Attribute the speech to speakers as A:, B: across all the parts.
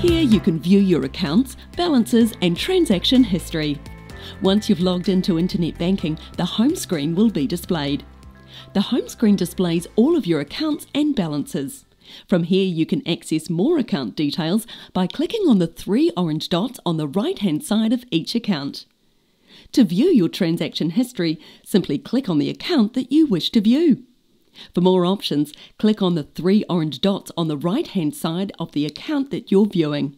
A: Here you can view your accounts, balances, and transaction history. Once you've logged into internet banking, the home screen will be displayed. The home screen displays all of your accounts and balances. From here, you can access more account details by clicking on the three orange dots on the right hand side of each account. To view your transaction history, simply click on the account that you wish to view. For more options, click on the three orange dots on the right hand side of the account that you're viewing.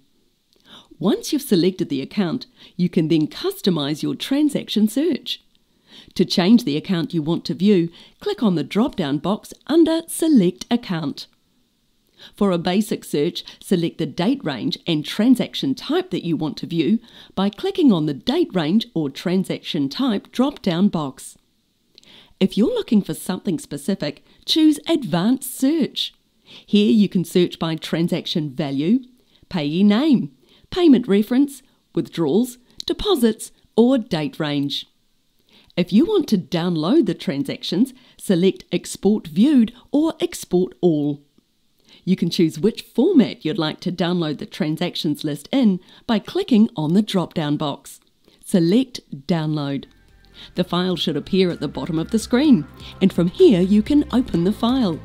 A: Once you've selected the account, you can then customize your transaction search. To change the account you want to view, click on the drop down box under Select Account. For a basic search, select the date range and transaction type that you want to view by clicking on the date range or transaction type drop down box. If you're looking for something specific, choose Advanced Search. Here you can search by transaction value, payee name, payment reference, withdrawals, deposits, or date range. If you want to download the transactions, select Export Viewed or Export All. You can choose which format you'd like to download the transactions list in by clicking on the drop down box. Select Download. The file should appear at the bottom of the screen, and from here you can open the file.